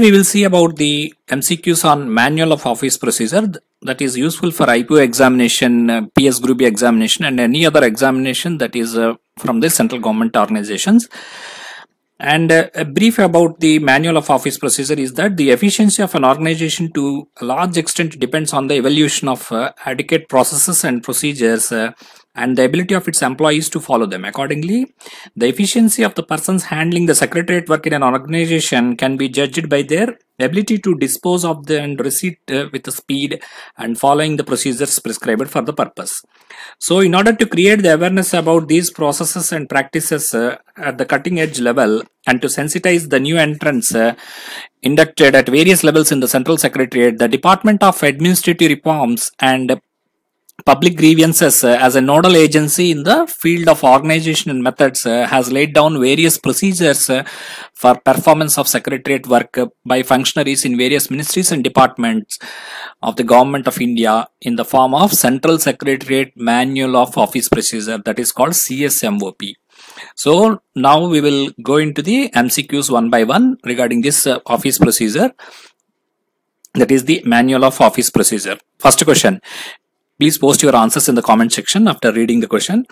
we will see about the MCQs on manual of office procedure that is useful for IPO examination, uh, PS Group B examination and any other examination that is uh, from the central government organizations. And uh, a brief about the manual of office procedure is that the efficiency of an organization to a large extent depends on the evaluation of adequate processes and procedures and the ability of its employees to follow them. Accordingly, the efficiency of the persons handling the secretariat work in an organization can be judged by their ability to dispose of the and receipt uh, with speed and following the procedures prescribed for the purpose. So, in order to create the awareness about these processes and practices uh, at the cutting edge level and to sensitize the new entrants uh, inducted at various levels in the central secretariat, the Department of Administrative Reforms and Public Grievances uh, as a nodal agency in the field of organization and methods uh, has laid down various procedures uh, for performance of secretariat work uh, by functionaries in various ministries and departments of the government of India in the form of Central Secretariat Manual of Office Procedure that is called CSMOP. So now we will go into the MCQs one by one regarding this uh, office procedure that is the manual of office procedure. First question Please post your answers in the comment section after reading the question.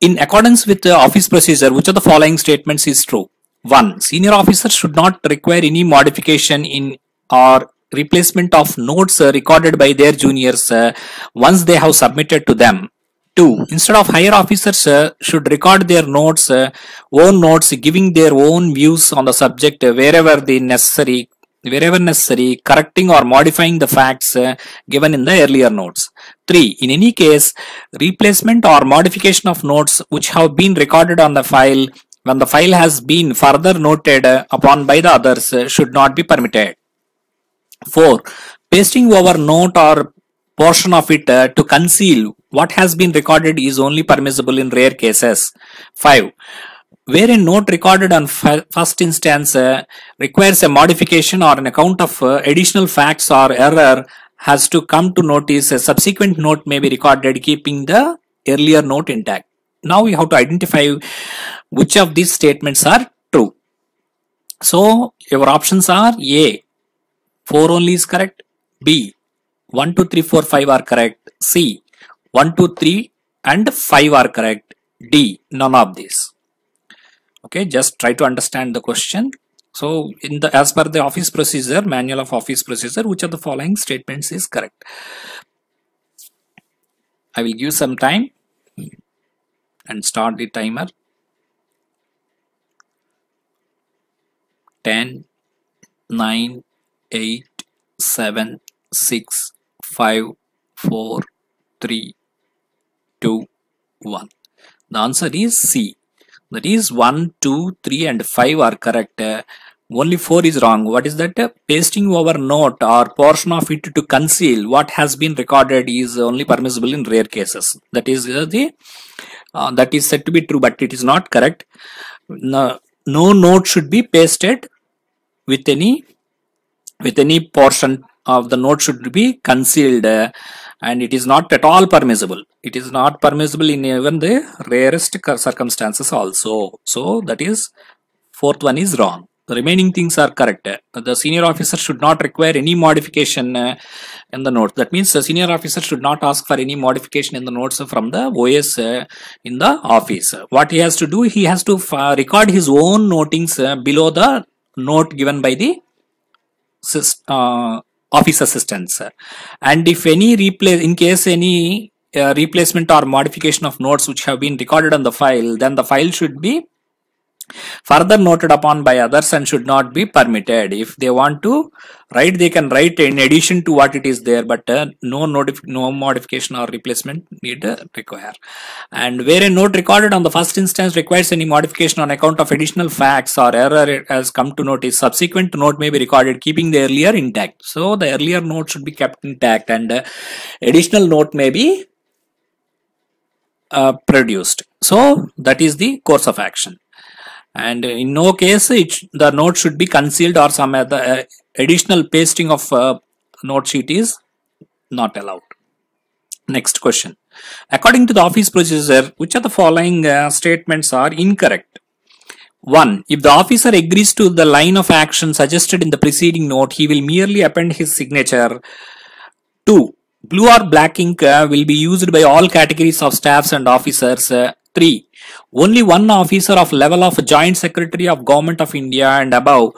In accordance with the office procedure, which of the following statements is true? 1. Senior officers should not require any modification in or replacement of notes uh, recorded by their juniors uh, once they have submitted to them. 2. Instead of higher officers uh, should record their notes, own notes, giving their own views on the subject wherever the necessary wherever necessary, correcting or modifying the facts uh, given in the earlier notes. 3. In any case, replacement or modification of notes which have been recorded on the file when the file has been further noted uh, upon by the others uh, should not be permitted. 4. Pasting over note or portion of it uh, to conceal what has been recorded is only permissible in rare cases. 5 where a note recorded on first instance uh, requires a modification or an account of uh, additional facts or error has to come to notice a subsequent note may be recorded keeping the earlier note intact. Now we have to identify which of these statements are true. So your options are A 4 only is correct, B 1, 2, 3, 4, 5 are correct, C 1, 2, 3 and 5 are correct, D none of these okay just try to understand the question. So in the as per the office procedure manual of office procedure which of the following statements is correct? I will give some time and start the timer. 10 9 8 7 6 5 4 3 2 1 the answer is c that is 1 2 3 and 5 are correct. Only 4 is wrong. What is that? Pasting over note or portion of it to conceal what has been recorded is only permissible in rare cases. That is uh, the uh, that is said to be true but it is not correct. No, no note should be pasted with any with any portion of the note should be concealed. uh, and it is not at all permissible. It is not permissible in even the rarest circumstances also. So that is fourth one is wrong. The remaining things are correct. The senior officer should not require any modification uh, in the notes. That means the senior officer should not ask for any modification in the notes from the OS uh, in the office. What he has to do, he has to uh, record his own notings below the note given by the office assistants and if any replace in case any uh, replacement or modification of notes which have been recorded on the file then the file should be further noted upon by others and should not be permitted. If they want to write they can write in addition to what it is there but uh, no no modification or replacement need uh, require. And where a note recorded on the first instance requires any modification on account of additional facts or error has come to notice subsequent note may be recorded keeping the earlier intact. So the earlier note should be kept intact and uh, additional note may be uh, produced. So that is the course of action and in no case it, the note should be concealed or some other uh, additional pasting of uh, note sheet is not allowed. Next question. According to the office procedure, which of the following uh, statements are incorrect? 1. If the officer agrees to the line of action suggested in the preceding note, he will merely append his signature. 2. Blue or black ink uh, will be used by all categories of staffs and officers. Uh, 3. Only one officer of level of Joint Secretary of Government of India and above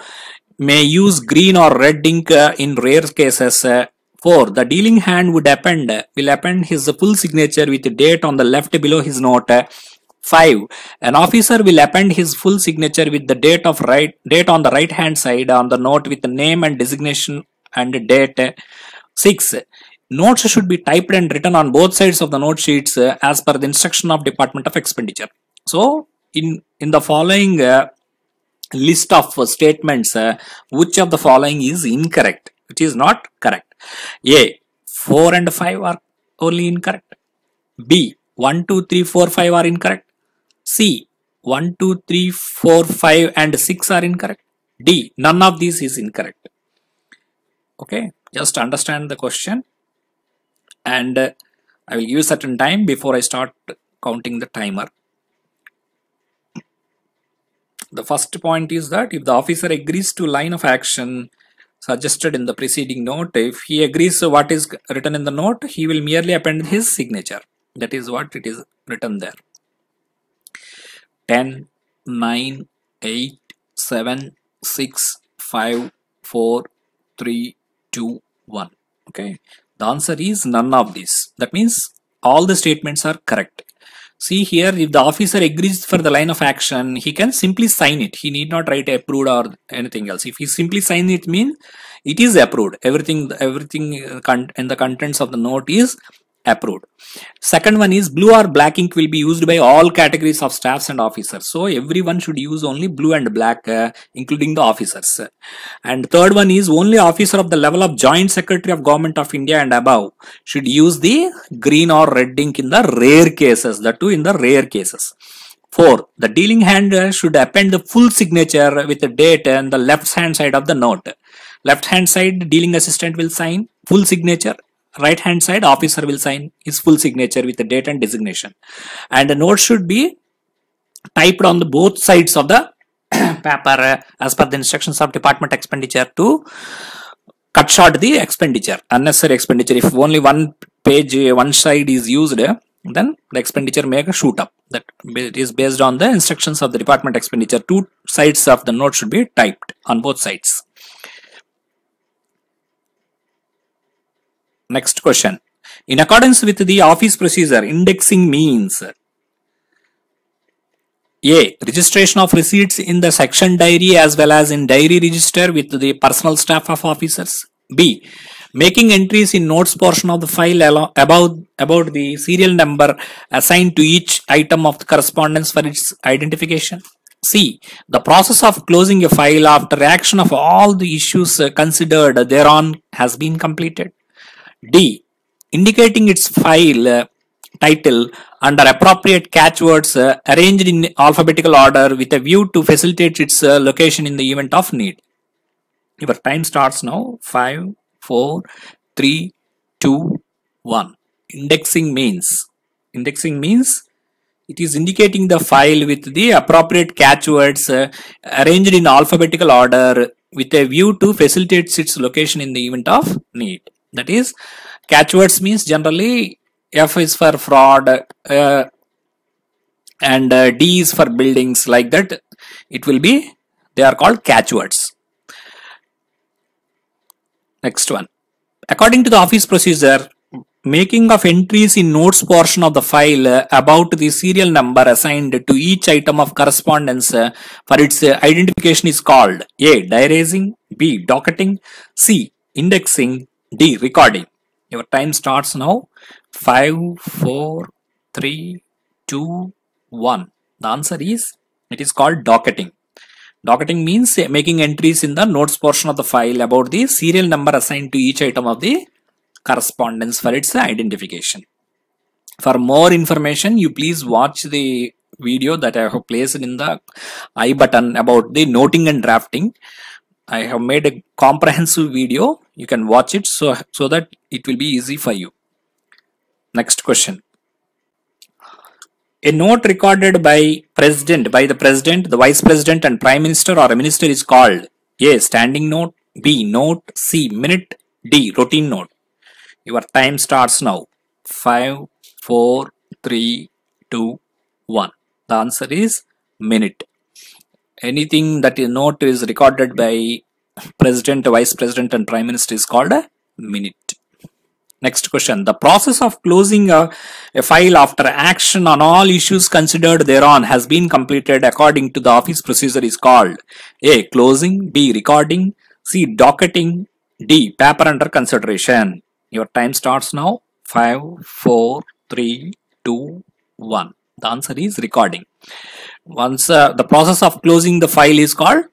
may use green or red ink uh, in rare cases. Uh, 4. The dealing hand would append, uh, will append his full signature with date on the left below his note. Uh, 5. An officer will append his full signature with the date of right date on the right hand side on the note with the name and designation and date. 6. Notes should be typed and written on both sides of the note sheets uh, as per the instruction of Department of Expenditure. So, in, in the following uh, list of uh, statements, uh, which of the following is incorrect? It is not correct. A. 4 and 5 are only incorrect. B. 1, 2, 3, 4, 5 are incorrect. C. 1, 2, 3, 4, 5 and 6 are incorrect. D. None of these is incorrect. Okay, just understand the question and uh, I will give certain time before I start counting the timer. The first point is that if the officer agrees to line of action suggested in the preceding note, if he agrees to what is written in the note, he will merely append his signature. That is what it is written there. 10, 9, 8, 7, 6, 5, 4, 3, 2, 1. Okay. The answer is none of these. That means all the statements are correct. See here, if the officer agrees for the line of action, he can simply sign it. He need not write approved or anything else. If he simply sign it, means it is approved. Everything, everything uh, in the contents of the note is approved. Second one is blue or black ink will be used by all categories of staffs and officers. So everyone should use only blue and black uh, including the officers. And third one is only officer of the level of joint secretary of government of India and above should use the green or red ink in the rare cases. The two in the rare cases. 4. The dealing hand uh, should append the full signature with the date and the left hand side of the note. Left hand side dealing assistant will sign full signature right hand side officer will sign his full signature with the date and designation. And the note should be typed on the both sides of the paper uh, as per the instructions of department expenditure to cut short the expenditure. Unnecessary expenditure. If only one page uh, one side is used uh, then the expenditure may shoot up. That is based on the instructions of the department expenditure. Two sides of the note should be typed on both sides Next question. In accordance with the office procedure, indexing means A. Registration of receipts in the section diary as well as in diary register with the personal staff of officers. B. Making entries in notes portion of the file about, about the serial number assigned to each item of the correspondence for its identification. C. The process of closing a file after action of all the issues considered thereon has been completed. D. Indicating its file uh, title under appropriate catchwords uh, arranged in alphabetical order with a view to facilitate its uh, location in the event of need. Your time starts now. 5, 4, 3, 2, 1. Indexing means. Indexing means it is indicating the file with the appropriate catchwords uh, arranged in alphabetical order with a view to facilitate its location in the event of need that is catchwords means generally F is for fraud uh, and uh, D is for buildings like that it will be they are called catchwords next one according to the office procedure making of entries in notes portion of the file about the serial number assigned to each item of correspondence for its identification is called A. Diarizing B. Docketing C. Indexing D. Recording. Your time starts now. 5, 4, 3, 2, 1. The answer is, it is called docketing. Docketing means making entries in the notes portion of the file about the serial number assigned to each item of the correspondence for its identification. For more information, you please watch the video that I have placed in the I button about the noting and drafting. I have made a comprehensive video. You can watch it so, so that it will be easy for you. Next question. A note recorded by president, by the president, the vice president and prime minister or a minister is called A. Standing note, B. Note, C. Minute, D. Routine note. Your time starts now. 5, 4, 3, 2, 1. The answer is minute. Anything that is note is recorded by president, vice president and prime minister is called a minute. Next question. The process of closing a, a, file after action on all issues considered thereon has been completed according to the office procedure is called A. Closing B. Recording C. Docketing D. Paper under consideration. Your time starts now. 5, 4, 3, 2, 1. The answer is recording. Once uh, the process of closing the file is called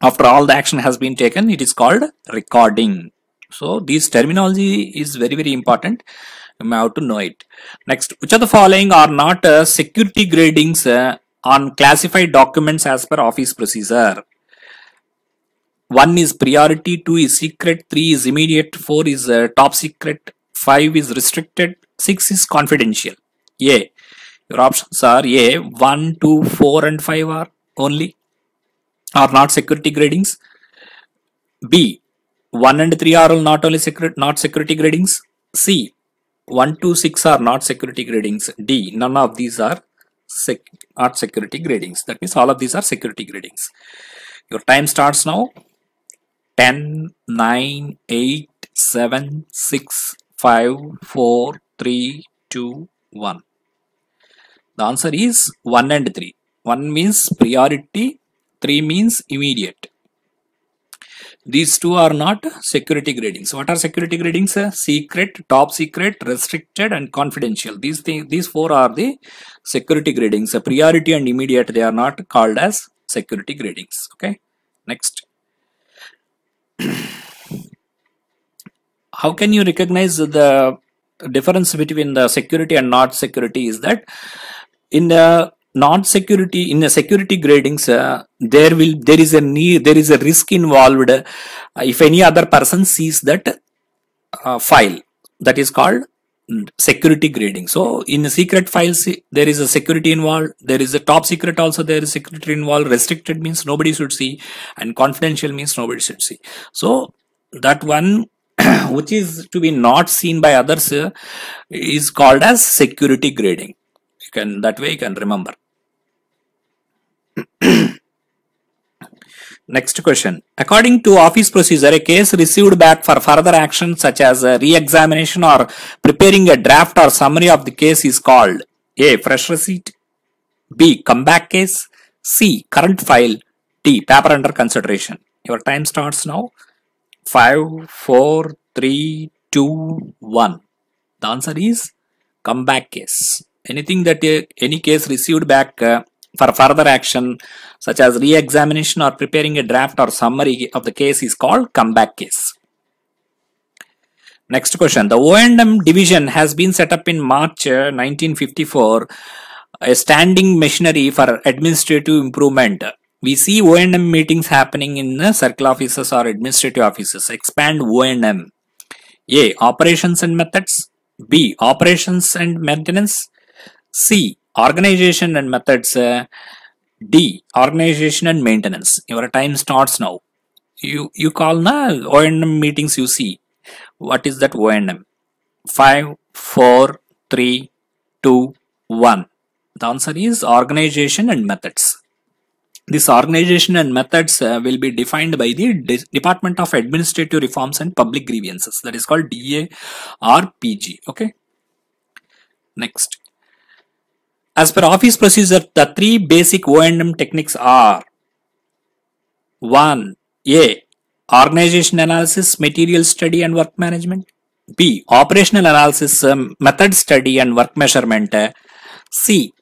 after all the action has been taken it is called recording so this terminology is very very important. You have to know it. Next, which of the following are not uh, security gradings uh, on classified documents as per office procedure? One is priority, two is secret, three is immediate, four is uh, top secret, five is restricted, six is confidential. A. Your options are A, 1, 2, 4 and 5 are only are not security gradings. B, 1 and 3 are not only secret, not security gradings. C. 1, 2, 6 are not security gradings. D. None of these are sec not security gradings. That means all of these are security gradings. Your time starts now. 10, 9, 8, 7, 6, 5, 4, 3, 2, 1. The answer is 1 and 3. 1 means priority, 3 means immediate. These two are not security gradings. What are security gradings? Secret, top secret, restricted and confidential. These these four are the security gradings. Priority and immediate, they are not called as security gradings. Okay. Next. How can you recognize the difference between the security and not security is that in the non-security in a security gradings uh, there will there is a need there is a risk involved uh, if any other person sees that uh, file that is called security grading. So in a secret files there is a security involved there is a top secret also there is security involved restricted means nobody should see and confidential means nobody should see. So that one which is to be not seen by others uh, is called as security grading you can that way you can remember Next question. According to office procedure, a case received back for further action such as re-examination or preparing a draft or summary of the case is called A. Fresh receipt B. Comeback case C. Current file D. Paper under consideration. Your time starts now. 5, 4, 3, 2, 1. The answer is comeback case. Anything that uh, any case received back uh, for further action such as re-examination or preparing a draft or summary of the case is called comeback case. Next question. The O&M division has been set up in March 1954, uh, a standing machinery for administrative improvement. We see O&M meetings happening in the circle offices or administrative offices. Expand O&M. A. Operations and methods. B. Operations and maintenance. C organization and methods uh, d organization and maintenance. Your time starts now. You you call na O&M meetings you see. What is that O&M 5 4 3 2 1 the answer is organization and methods. This organization and methods uh, will be defined by the De Department of Administrative Reforms and Public Grievances. That is called DA or okay? Next as per office procedure, the three basic O&M techniques are 1. A. Organization analysis, material study and work management. B. Operational analysis, um, method study and work measurement. C.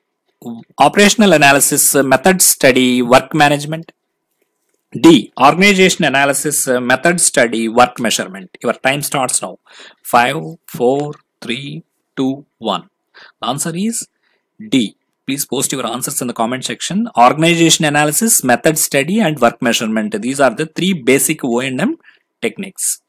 Operational analysis, uh, method study, work management. D. Organization analysis, uh, method study, work measurement. Your time starts now. 5, 4, 3, 2, 1. The answer is D. Please post your answers in the comment section. Organization analysis, method study and work measurement. These are the three basic O&M techniques.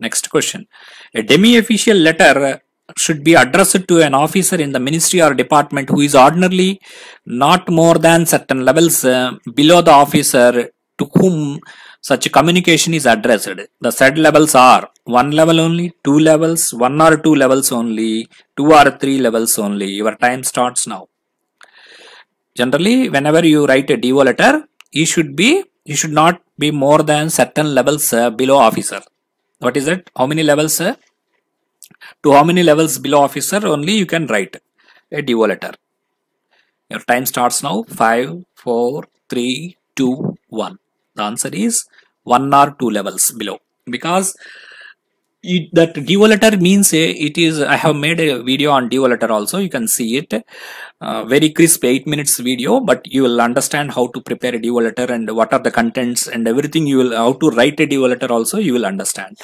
Next question. A demi-official letter should be addressed to an officer in the ministry or department who is ordinarily not more than certain levels uh, below the officer to whom such communication is addressed. The said levels are one level only, two levels, one or two levels only, two or three levels only. Your time starts now. Generally, whenever you write a DO letter, you should be, you should not be more than certain levels uh, below officer. What is it? How many levels? Uh? To how many levels below officer only you can write a DO letter. Your time starts now. 5, 4, 3, 2, 1. The answer is 1 or 2 levels below. Because it, that letter means uh, it is I have made a video on letter also. You can see it. Uh, very crisp 8 minutes video but you will understand how to prepare a letter and what are the contents and everything. You will how to write a letter also you will understand.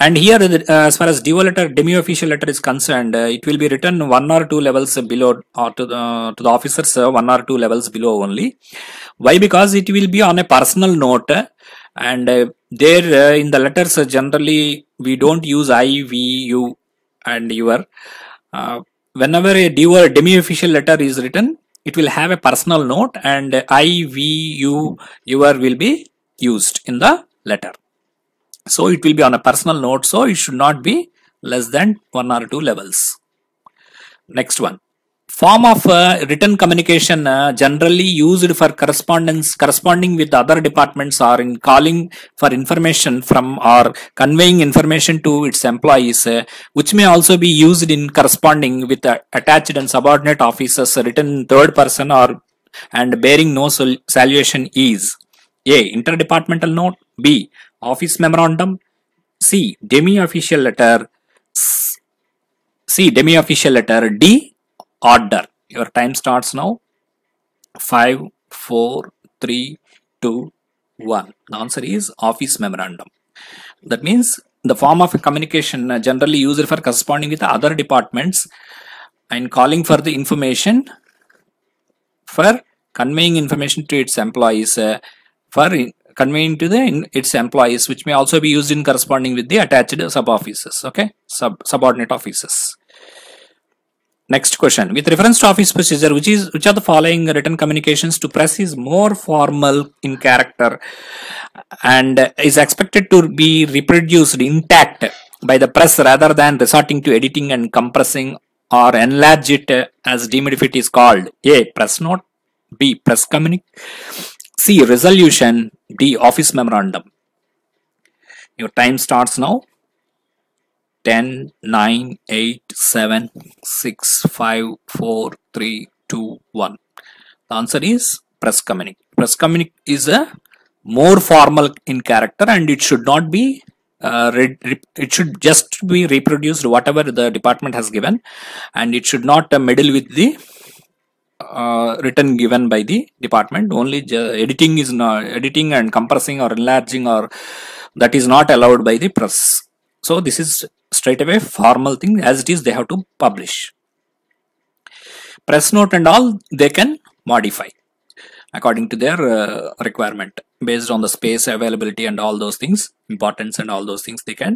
And here uh, as far as letter demi official letter is concerned uh, it will be written one or two levels below or to the, to the officers uh, one or two levels below only. Why? Because it will be on a personal note and uh, there uh, in the letters uh, generally we don't use I, V, U and your. Uh, whenever a DO demi-official letter is written, it will have a personal note and I, V, U, your will be used in the letter. So it will be on a personal note, so it should not be less than one or two levels. Next one form of uh, written communication uh, generally used for correspondence corresponding with other departments or in calling for information from or conveying information to its employees uh, which may also be used in corresponding with attached and subordinate officers written third person or and bearing no salutation is a. Interdepartmental note b. Office memorandum c. Demi official letter c. Demi official letter d order. Your time starts now. 5 4 3 2 1 the answer is office memorandum. That means the form of communication uh, generally used for corresponding with other departments and calling for the information for conveying information to its employees uh, for conveying to the in, its employees which may also be used in corresponding with the attached sub offices okay? Sub subordinate offices Next question. With reference to office procedure, which is which are the following written communications to press is more formal in character and is expected to be reproduced intact by the press rather than resorting to editing and compressing or enlarge it as deemed if it is called A. Press note B. Press communique C. Resolution D. Office memorandum. Your time starts now. 10, 9, 8, 7, 6, 5, 4, 3, 2, 1. The answer is press communique. Press communique is a more formal in character and it should not be uh, it should just be reproduced whatever the department has given and it should not uh, meddle with the uh, written given by the department only editing is not editing and compressing or enlarging or that is not allowed by the press so this is straight away formal thing as it is they have to publish. Press note and all they can modify according to their uh, requirement. Based on the space availability and all those things importance and all those things they can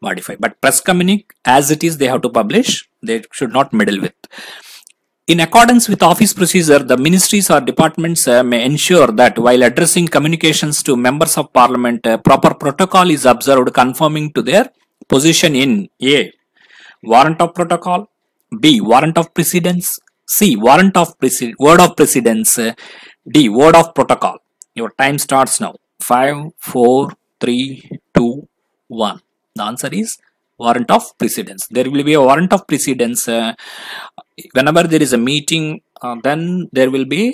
modify. But press communique as it is they have to publish they should not meddle with. In accordance with office procedure, the ministries or departments uh, may ensure that while addressing communications to members of parliament, uh, proper protocol is observed conforming to their position in A. Warrant of protocol B. Warrant of precedence C. Warrant of precedence word of precedence D. Word of protocol Your time starts now 5, 4, 3, 2, 1 The answer is warrant of precedence there will be a warrant of precedence uh, whenever there is a meeting uh, then there will be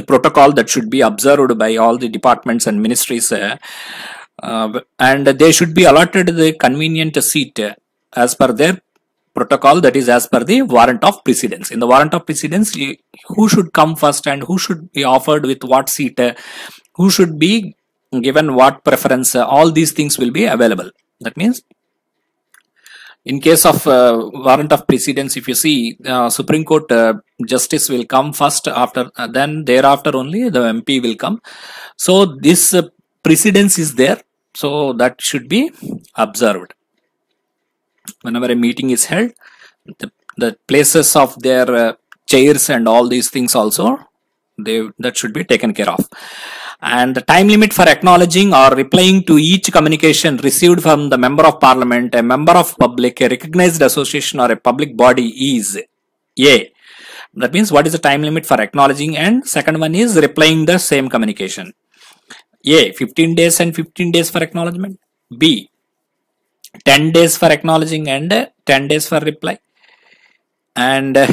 a protocol that should be observed by all the departments and ministries uh, and they should be allotted the convenient seat as per their protocol that is as per the warrant of precedence. In the warrant of precedence who should come first and who should be offered with what seat? Who should be given what preference? All these things will be available. That means in case of uh, warrant of precedence if you see uh, supreme court uh, justice will come first after uh, then thereafter only the mp will come. So this uh, precedence is there so that should be observed. Whenever a meeting is held the, the places of their uh, chairs and all these things also they that should be taken care of. And the time limit for acknowledging or replying to each communication received from the member of parliament a member of public a recognized association or a public body is a. That means what is the time limit for acknowledging? And second one is replying the same communication a 15 days and 15 days for acknowledgement. B 10 days for acknowledging and uh, 10 days for reply. And uh,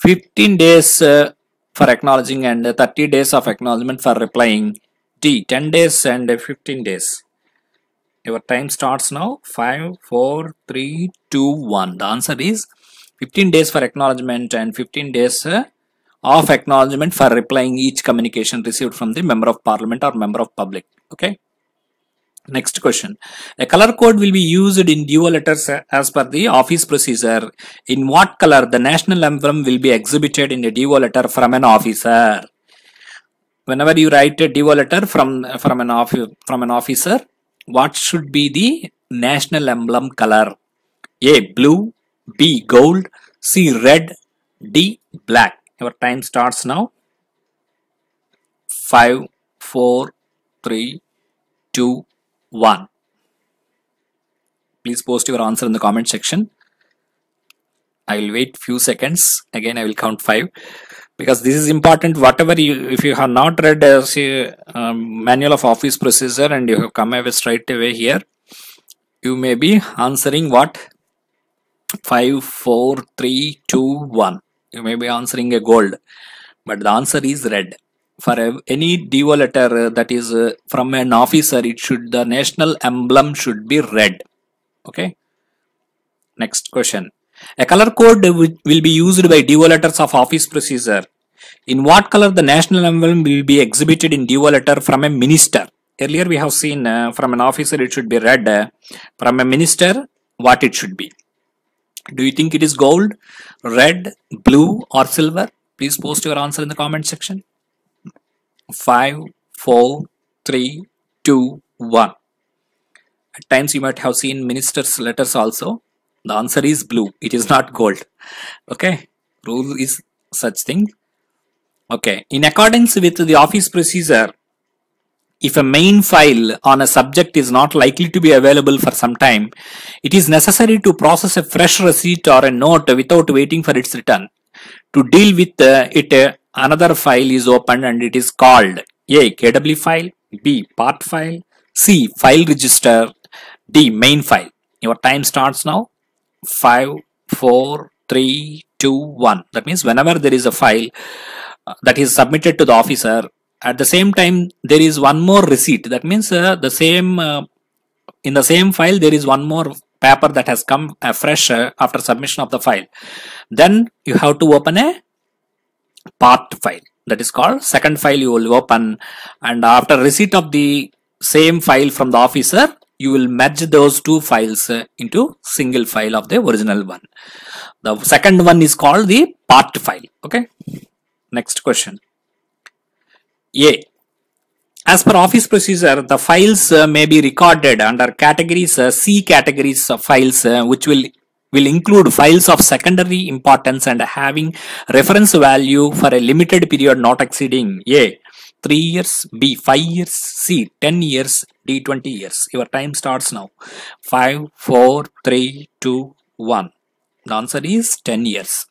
15 days uh, for acknowledging and 30 days of acknowledgement for replying. D 10 days and 15 days. Your time starts now. 5 4 3 2 1 the answer is 15 days for acknowledgement and 15 days of acknowledgement for replying each communication received from the member of parliament or member of public okay Next question. A color code will be used in DO letters as per the office procedure. In what color the national emblem will be exhibited in a DO letter from an officer? Whenever you write a DO letter from, from, an, office from an officer, what should be the national emblem color? A. Blue. B. Gold. C. Red. D. Black. Your time starts now. 5, 4, 3, 2, 1. Please post your answer in the comment section. I will wait few seconds. Again, I will count 5 because this is important. Whatever you, if you have not read uh, um, manual of office procedure and you have come away straight away here, you may be answering what 5, 4, 3, 2, 1. You may be answering a gold, but the answer is red. For any DO letter that is uh, from an officer it should the national emblem should be red. Okay? Next question. A color code will be used by DO letters of office procedure. In what color the national emblem will be exhibited in DO letter from a minister? Earlier we have seen uh, from an officer it should be red. Uh, from a minister what it should be. Do you think it is gold red blue or silver please post your answer in the comment section 5, 4, 3, 2, 1. At times you might have seen minister's letters also. The answer is blue. It is not gold. Okay. Rule is such thing. Okay. In accordance with the office procedure, if a main file on a subject is not likely to be available for some time, it is necessary to process a fresh receipt or a note without waiting for its return. To deal with uh, it, uh, another file is opened and it is called A. KW file, B. Part file, C. File register, D. Main file. Your time starts now. 5, 4, 3, 2, 1. That means whenever there is a file uh, that is submitted to the officer, at the same time there is one more receipt. That means uh, the same uh, in the same file there is one more paper that has come fresh uh, after submission of the file. Then you have to open a part file. That is called second file you will open. And after receipt of the same file from the officer you will merge those two files uh, into single file of the original one. The second one is called the part file. Okay? Next question a as per office procedure the files uh, may be recorded under categories uh, c categories of files uh, which will will include files of secondary importance and having reference value for a limited period not exceeding A. 3 years, B. 5 years, C. 10 years, D. 20 years. Your time starts now. 5, 4, 3, 2, 1. The answer is 10 years.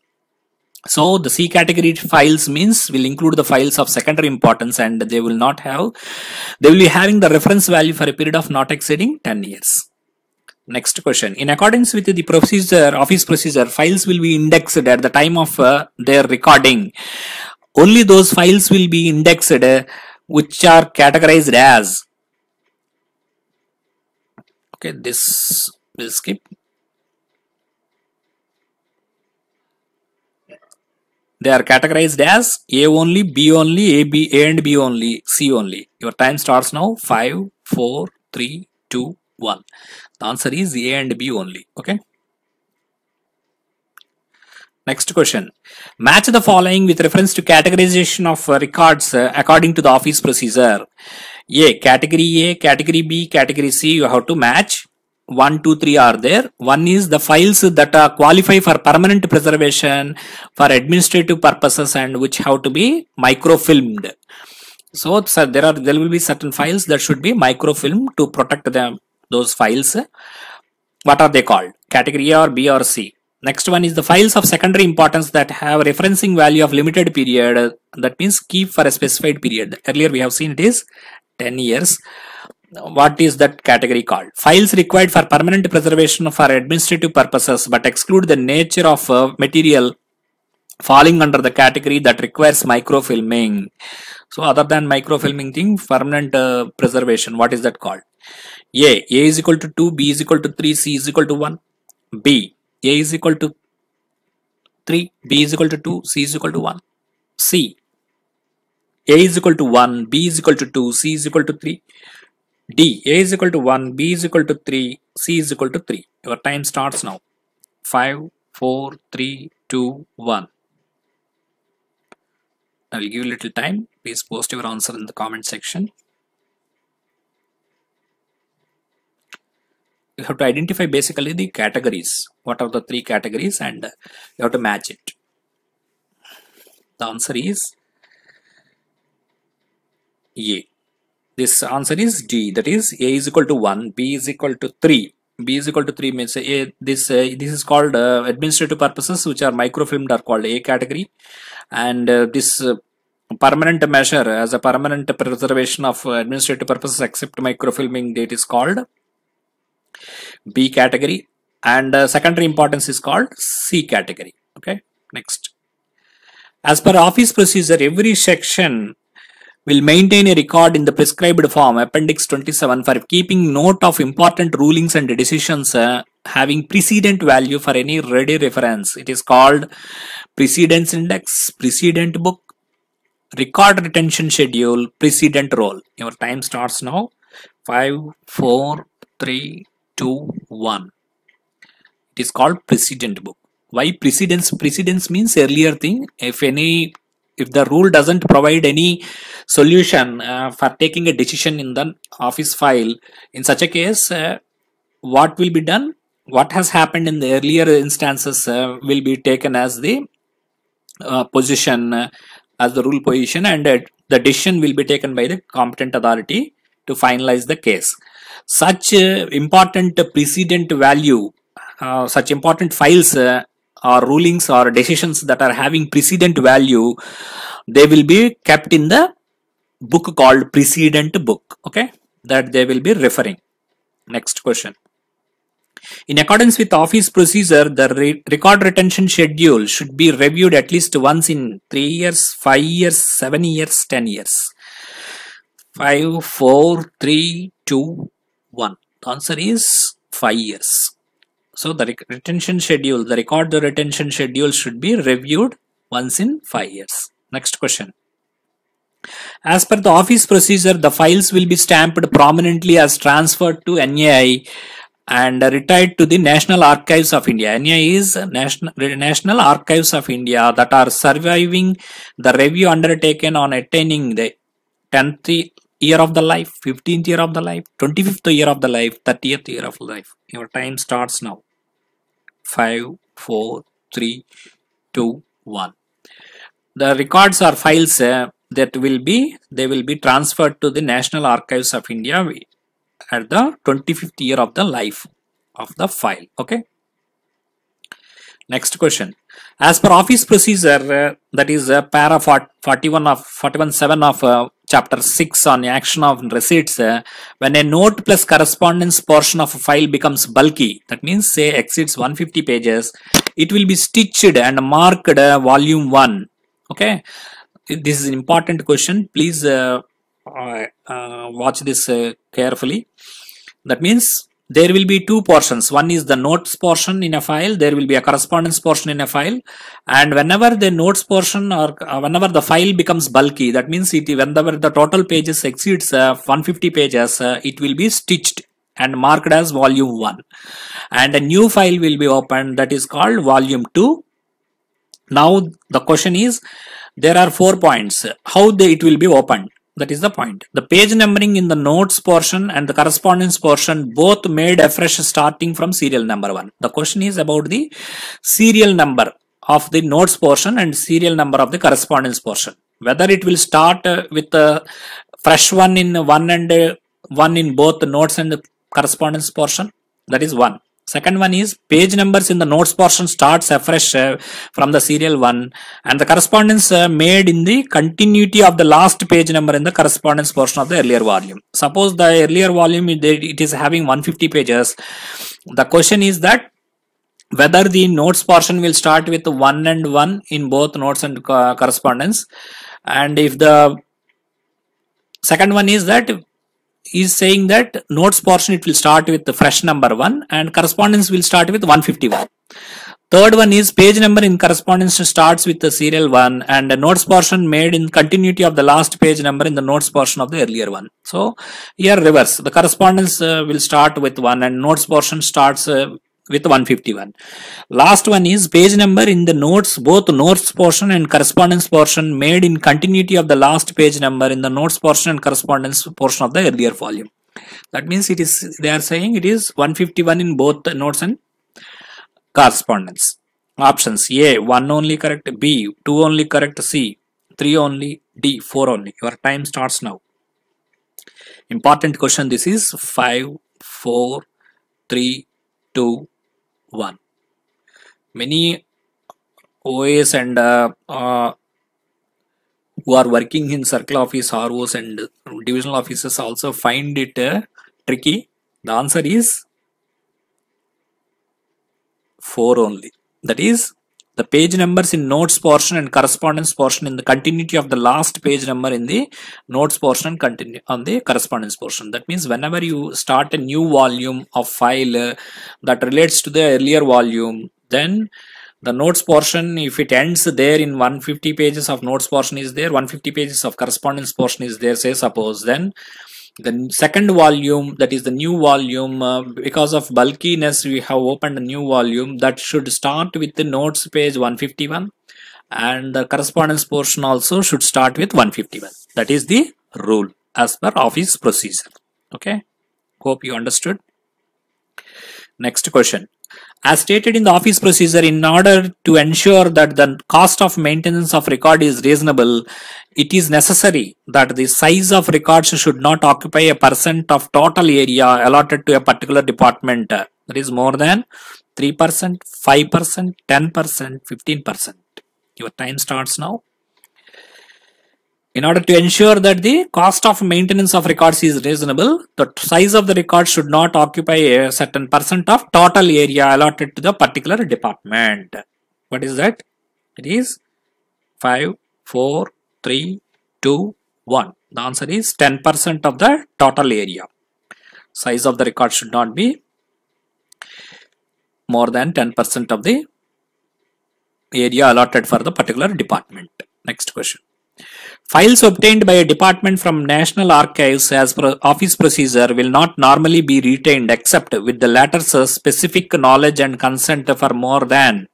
So the C category files means will include the files of secondary importance and they will not have, they will be having the reference value for a period of not exceeding 10 years. Next question. In accordance with the procedure, office procedure, files will be indexed at the time of uh, their recording. Only those files will be indexed uh, which are categorized as. Okay, this will skip. They are categorized as A only, B only, A, B, A and B only, C only. Your time starts now. 5, 4, 3, 2, 1. The answer is A and B only. Okay. Next question. Match the following with reference to categorization of uh, records uh, according to the office procedure. A. Category A, Category B, Category C. You have to match. One, two, three are there. One is the files that are qualify for permanent preservation for administrative purposes and which have to be microfilmed. So, so there are there will be certain files that should be microfilmed to protect them those files. What are they called? Category A or B or C? Next one is the files of secondary importance that have referencing value of limited period. That means keep for a specified period. Earlier we have seen it is 10 years what is that category called? Files required for permanent preservation for administrative purposes but exclude the nature of uh, material falling under the category that requires microfilming. So other than microfilming thing, permanent uh, preservation, what is that called? A, A is equal to 2, B is equal to 3, C is equal to 1. B, A is equal to 3, B is equal to 2, C is equal to 1. C, A is equal to 1, B is equal to 2, C is equal to 3. D. A is equal to 1, B is equal to 3, C is equal to 3. Your time starts now. 5, 4, 3, 2, 1. I will give you a little time. Please post your answer in the comment section. You have to identify basically the categories. What are the three categories and you have to match it. The answer is A. This answer is D. That is A is equal to 1, B is equal to 3. B is equal to 3 means A, this uh, this is called uh, administrative purposes which are microfilmed are called A category and uh, this uh, permanent measure as a permanent preservation of administrative purposes except microfilming date is called B category and uh, secondary importance is called C category okay next as per office procedure every section will maintain a record in the prescribed form appendix 27 for keeping note of important rulings and decisions uh, having precedent value for any ready reference. It is called precedence index precedent book record retention schedule precedent roll. Your time starts now. 5 4 3 2 1 it is called precedent book. Why precedence? Precedence means earlier thing. If any if the rule doesn't provide any solution uh, for taking a decision in the office file in such a case uh, what will be done? What has happened in the earlier instances uh, will be taken as the uh, position uh, as the rule position and uh, the decision will be taken by the competent authority to finalize the case. Such important precedent value such important files or rulings or decisions that are having precedent value they will be kept in the book called precedent book okay? That they will be referring. Next question. In accordance with office procedure the re record retention schedule should be reviewed at least once in 3 years 5 years 7 years 10 years. 5 4 3 2 1 the answer is 5 years so the retention schedule, the record the retention schedule should be reviewed once in 5 years. Next question. As per the office procedure, the files will be stamped prominently as transferred to NAI and retired to the National Archives of India. NAI is National, National Archives of India that are surviving the review undertaken on attaining the 10th year of the life, 15th year of the life, 25th year of the life, 30th year of life. Your time starts now. 5, 4, 3, 2, 1. The records or files uh, that will be, they will be transferred to the National Archives of India at the 25th year of the life of the file. Okay. Next question. As per office procedure, uh, that is uh, para 41 of 41.7 of uh, chapter 6 on action of receipts, uh, when a note plus correspondence portion of a file becomes bulky, that means say exceeds 150 pages, it will be stitched and marked uh, volume 1. Okay, this is an important question. Please uh, uh, uh watch this uh, carefully. That means there will be two portions. One is the notes portion in a file. There will be a correspondence portion in a file. And whenever the notes portion or uh, whenever the file becomes bulky that means it whenever the total pages exceeds uh, 150 pages uh, it will be stitched and marked as volume 1 and a new file will be opened that is called volume 2 now the question is there are four points. How they, it will be opened that is the point. The page numbering in the notes portion and the correspondence portion both made afresh starting from serial number 1 the question is about the serial number of the notes portion and serial number of the correspondence portion. Whether it will start uh, with a fresh one in one and uh, one in both the notes and the correspondence portion that is one Second one is page numbers in the notes portion starts afresh uh, from the serial one and the correspondence uh, made in the continuity of the last page number in the correspondence portion of the earlier volume. Suppose the earlier volume it is having 150 pages. The question is that whether the notes portion will start with 1 and 1 in both notes and correspondence and if the second one is that is saying that notes portion it will start with the fresh number 1 and correspondence will start with 151. Third one is page number in correspondence starts with the serial 1 and the notes portion made in continuity of the last page number in the notes portion of the earlier one. So here reverse the correspondence uh, will start with 1 and notes portion starts uh, with 151. Last one is page number in the notes, both notes portion and correspondence portion made in continuity of the last page number in the notes portion and correspondence portion of the earlier volume. That means it is, they are saying it is 151 in both notes and correspondence. Options A, 1 only correct, B, 2 only correct, C, 3 only, D, 4 only. Your time starts now. Important question this is 5, 4, 3, 2, 1 many OAS and uh, uh, who are working in circle office ROs and divisional offices also find it uh, tricky. The answer is 4 only. That is the page numbers in notes portion and correspondence portion in the continuity of the last page number in the notes portion and continue on the correspondence portion. That means whenever you start a new volume of file uh, that relates to the earlier volume then the notes portion if it ends there in 150 pages of notes portion is there 150 pages of correspondence portion is there say suppose then the second volume that is the new volume uh, because of bulkiness we have opened a new volume that should start with the notes page 151 and the correspondence portion also should start with 151 that is the rule as per office procedure. Okay? Hope you understood. Next question as stated in the office procedure, in order to ensure that the cost of maintenance of record is reasonable, it is necessary that the size of records should not occupy a percent of total area allotted to a particular department. That is more than 3%, 5%, 10%, 15%. Your time starts now in order to ensure that the cost of maintenance of records is reasonable, the size of the record should not occupy a certain percent of total area allotted to the particular department. What is that? It is 5, 4, 3, 2, 1. The answer is 10% of the total area. Size of the record should not be more than 10% of the area allotted for the particular department. Next question. Files obtained by a department from National Archives as per office procedure will not normally be retained except with the latter's specific knowledge and consent for more than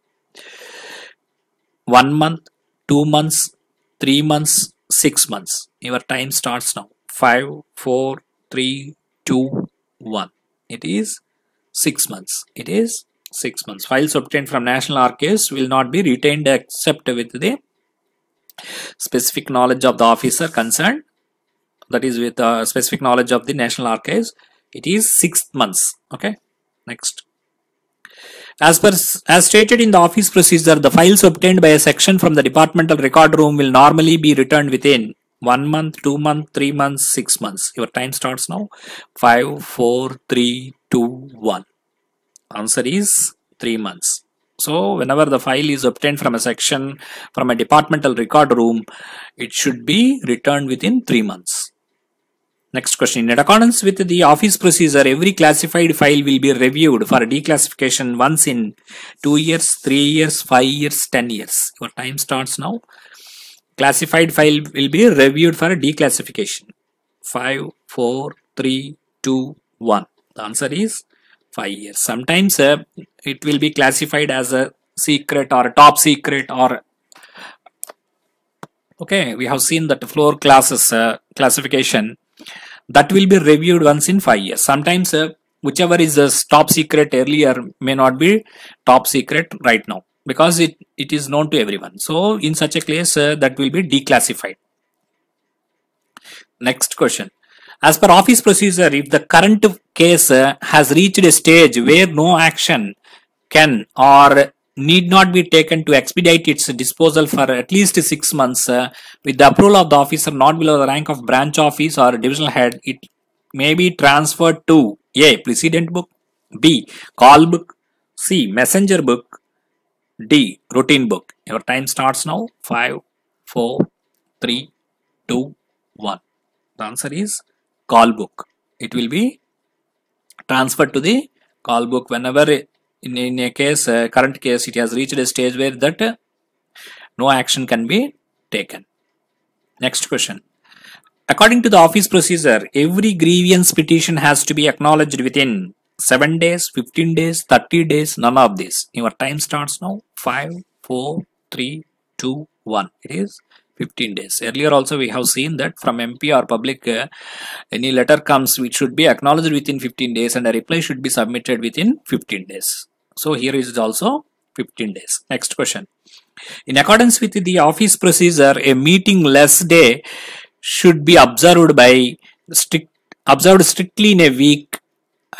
one month, two months, three months, six months. Your time starts now. Five, four, three, two, one. It is six months. It is six months. Files obtained from National Archives will not be retained except with the specific knowledge of the officer concerned that is with uh, specific knowledge of the National Archives it is six months okay? Next. As per as stated in the office procedure the files obtained by a section from the departmental record room will normally be returned within one month two month three months six months. Your time starts now. Five four three two one. Answer is three months so whenever the file is obtained from a section from a departmental record room, it should be returned within three months. Next question. In accordance with the office procedure, every classified file will be reviewed for declassification once in 2 years, 3 years, 5 years, 10 years. Your time starts now. Classified file will be reviewed for declassification. 5, 4, 3, 2, 1. The answer is 5 years. Sometimes uh, it will be classified as a secret or a top secret or Okay, we have seen that floor classes uh, classification that will be reviewed once in five years. Sometimes uh, whichever is the top secret earlier may not be top secret right now because it, it is known to everyone. So in such a case uh, that will be declassified. Next question. As per office procedure, if the current case uh, has reached a stage where no action can or need not be taken to expedite its disposal for at least six months uh, with the approval of the officer not below the rank of branch office or divisional head, it may be transferred to A. Precedent book B. Call book C. Messenger book D. Routine book. Your time starts now. 5, 4, 3, 2, 1. The answer is call book. It will be transferred to the call book whenever in, in a case, uh, current case, it has reached a stage where that uh, no action can be taken. Next question. According to the office procedure, every grievance petition has to be acknowledged within 7 days, 15 days, 30 days, none of this. Your time starts now. 5, 4, 3, 2, 1. It is 15 days. Earlier also we have seen that from MP or public uh, any letter comes which should be acknowledged within 15 days and a reply should be submitted within 15 days. So here is also 15 days. Next question. In accordance with the office procedure, a meeting less day should be observed by strict observed strictly in a week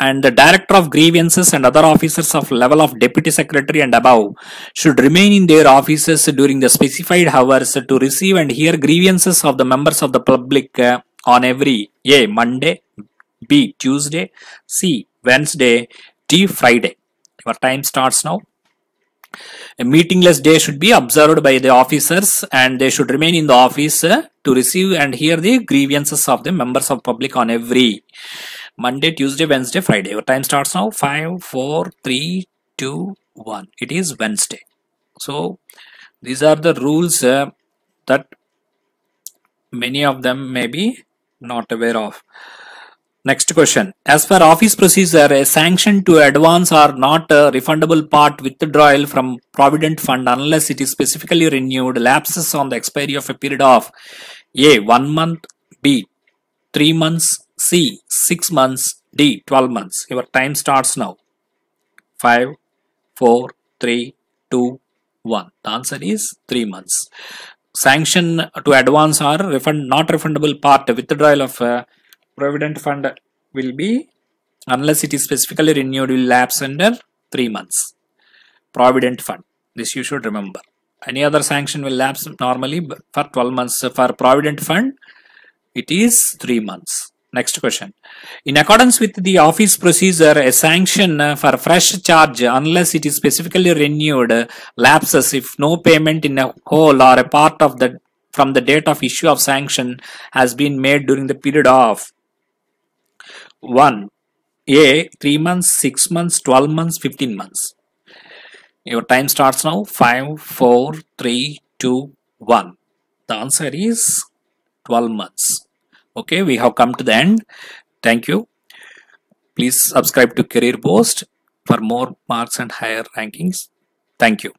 and the director of grievances and other officers of level of deputy secretary and above should remain in their offices during the specified hours to receive and hear grievances of the members of the public uh, on every A. Monday, B. Tuesday, C. Wednesday, D. Friday. Your time starts now. A meetingless day should be observed by the officers and they should remain in the office uh, to receive and hear the grievances of the members of public on every Monday, Tuesday, Wednesday, Friday. Your time starts now. 5, 4, 3, 2, 1. It is Wednesday. So, these are the rules uh, that many of them may be not aware of. Next question. As per office procedure, a sanction to advance or not a refundable part withdrawal from Provident Fund unless it is specifically renewed lapses on the expiry of a period of A. 1 month, B. 3 months, C. 6 months, D. 12 months. Your time starts now. 5, 4, 3, 2, 1. The answer is 3 months. Sanction to advance or refund not refundable part withdrawal of uh, provident fund will be unless it is specifically renewed will lapse under 3 months provident fund this you should remember any other sanction will lapse normally for 12 months for provident fund it is 3 months next question in accordance with the office procedure a sanction for fresh charge unless it is specifically renewed lapses if no payment in a whole or a part of the from the date of issue of sanction has been made during the period of 1 A 3 months, 6 months, 12 months, 15 months. Your time starts now 5, 4, 3, 2, 1. The answer is 12 months. Okay, we have come to the end. Thank you. Please subscribe to Career Post for more marks and higher rankings. Thank you.